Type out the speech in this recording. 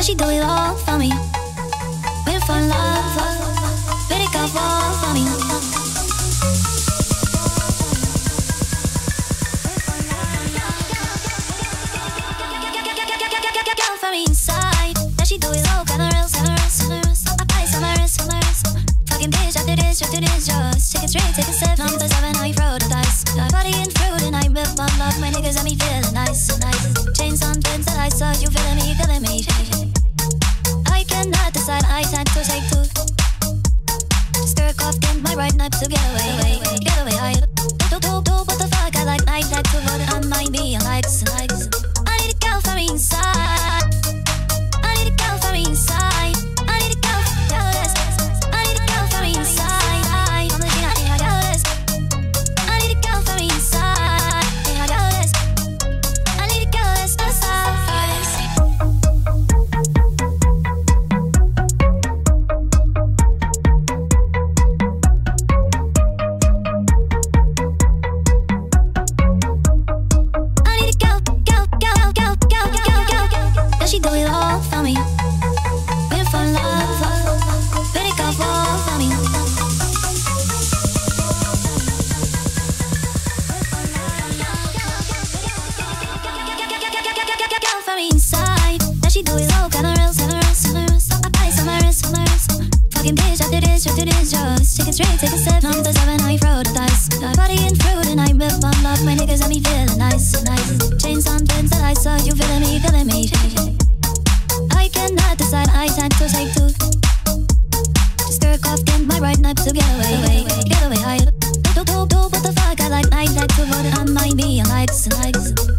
Does she do it all for me? Waiting for love, let it go all for me. Inside, she do it all? Fucking bitch, this, this, just take it straight, take a sip. Number seven, I throw the dice. Body and fruit, and I whip one love. My niggas and me feeling I to take two. Stir my right knife to get away. Does she do it cameras. I buy some iris, some iris. Fucking bitch, after this, after this, just take it straight, take a I throw the dice. Got body and fruit, and I one love. My niggas and me feeling nice, nice. Chains on pins, lights out, you feeling me, feeling me. I cannot decide, I tend to take two. Stir cough, get my right knife to get away, get away. I do, do, do, what the fuck? I like night, like to vote on my me, and likes, and likes.